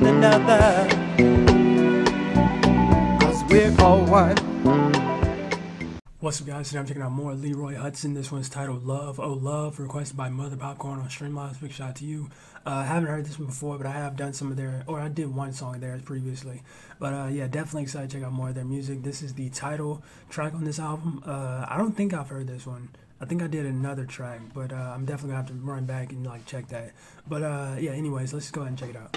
one another. Cause we're all one. What's up guys, today I'm checking out more Leroy Hutson. This one's titled Love, Oh Love, requested by Mother Popcorn on Streamlabs. Big shout out to you. Uh, I haven't heard this one before, but I have done some of their, or I did one song of theirs previously. But uh, yeah, definitely excited to check out more of their music. This is the title track on this album. Uh, I don't think I've heard this one. I think I did another track, but uh, I'm definitely gonna have to run back and like check that. But uh, yeah, anyways, let's go ahead and check it out.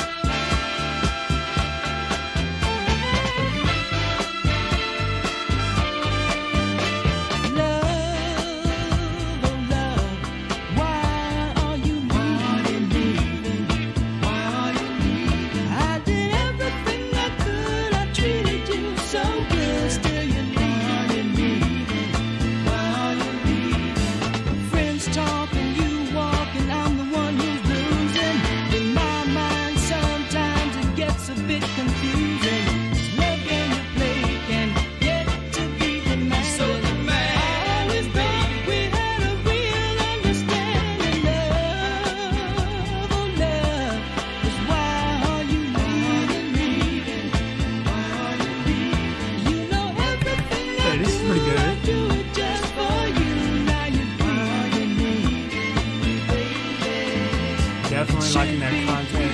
Definitely liking that context.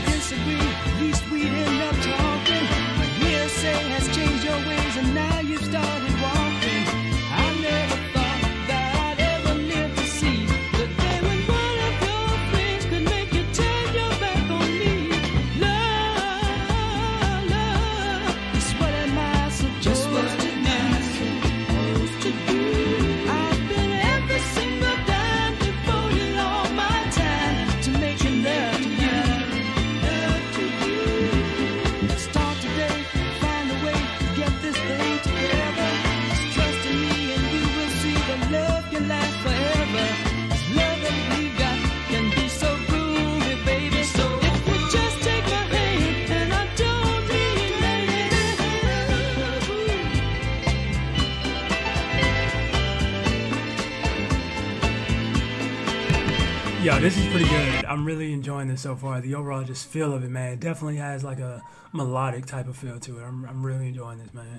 Yo, this is pretty good. I'm really enjoying this so far. The overall just feel of it, man, definitely has like a melodic type of feel to it. I'm, I'm really enjoying this, man.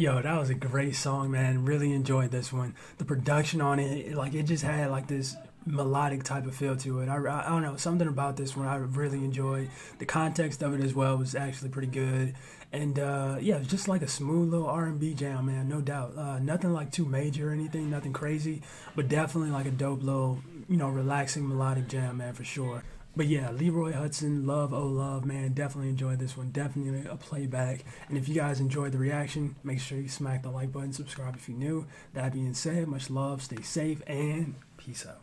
Yo, that was a great song, man. Really enjoyed this one. The production on it, like it just had like this melodic type of feel to it. I, I, I don't know something about this one I really enjoyed. The context of it as well was actually pretty good, and uh, yeah, it's just like a smooth little R and B jam, man. No doubt. Uh, nothing like too major or anything, nothing crazy, but definitely like a dope little, you know, relaxing melodic jam, man, for sure. But yeah, Leroy Hutson, Love Oh Love, man, definitely enjoyed this one. Definitely a playback. And if you guys enjoyed the reaction, make sure you smack the like button, subscribe if you're new. That being said, much love, stay safe, and peace out.